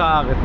Solare.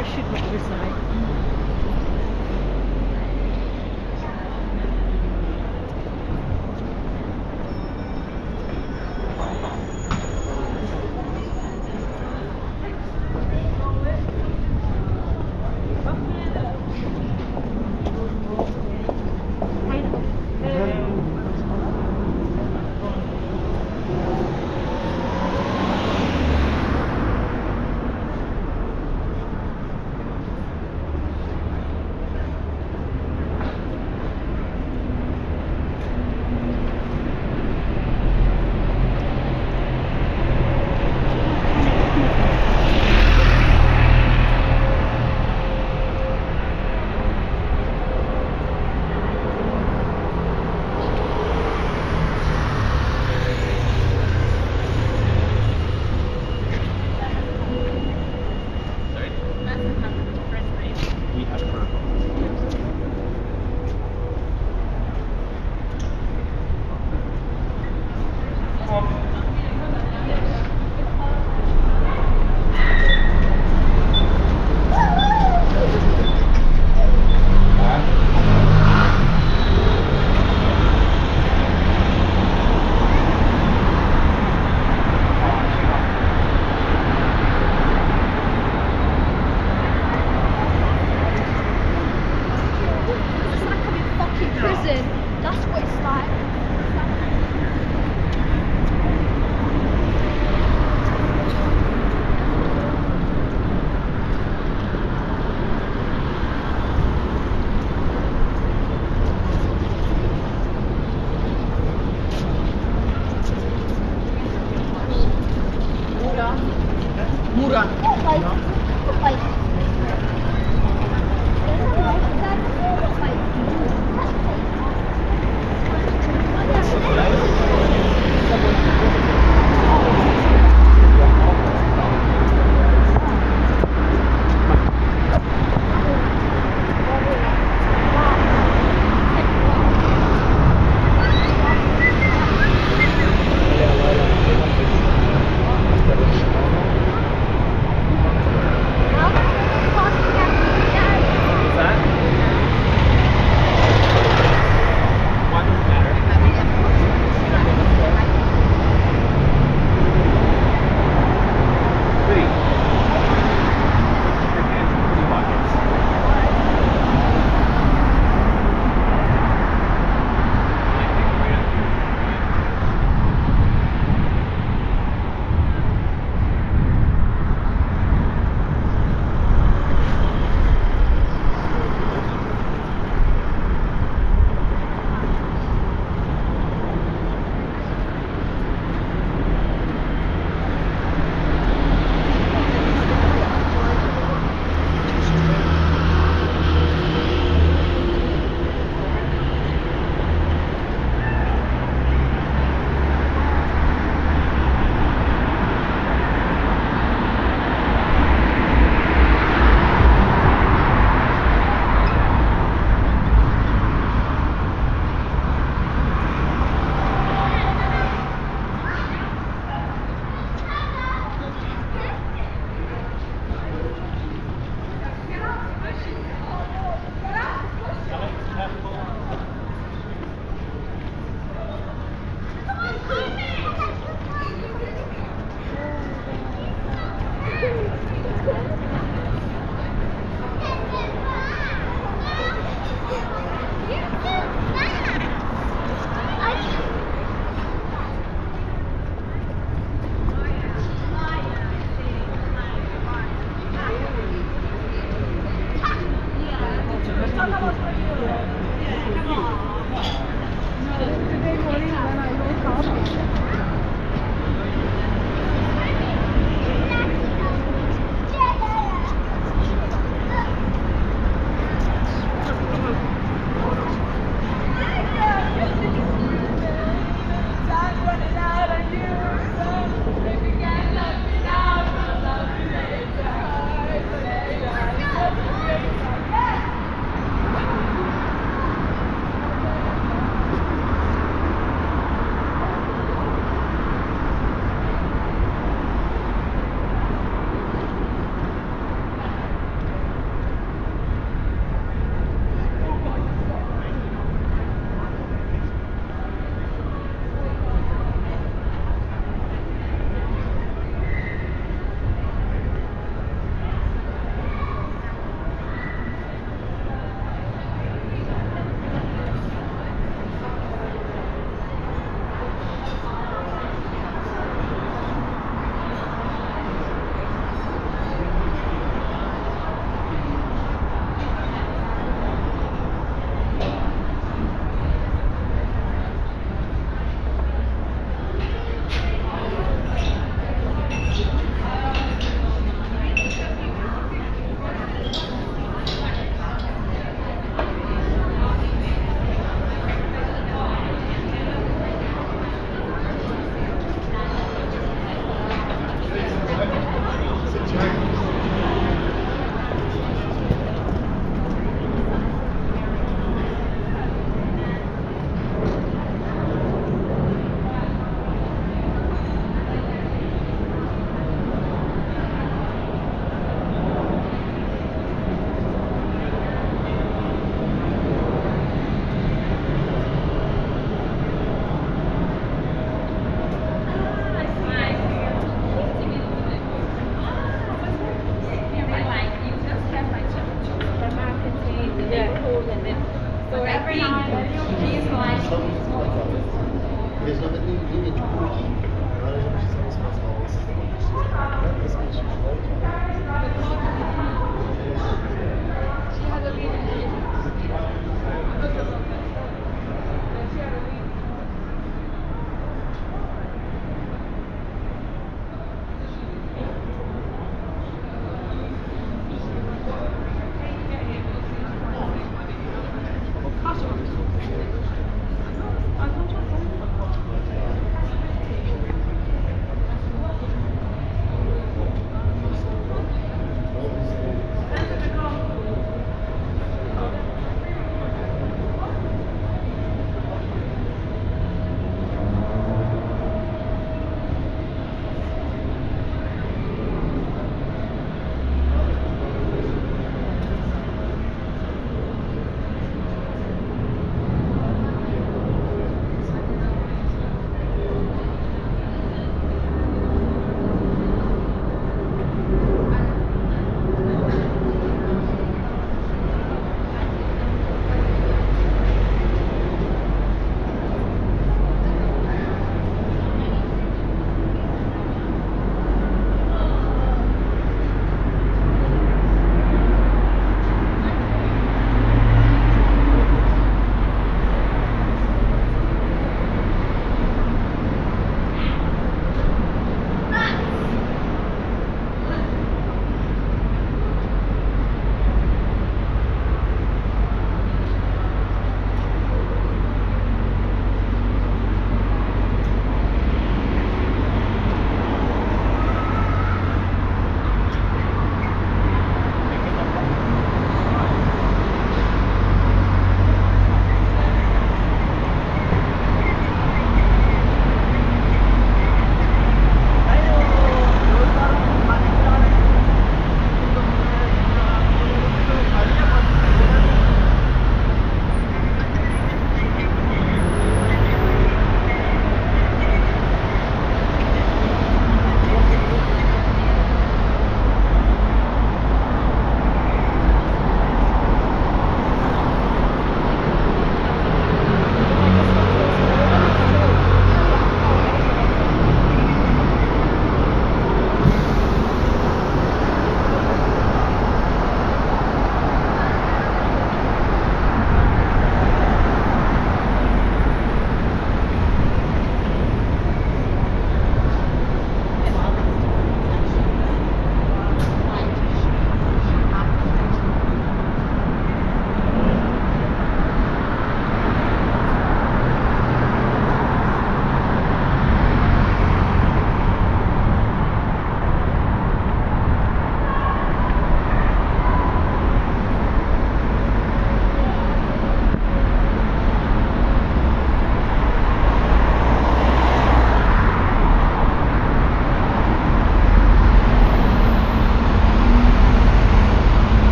I should not resign.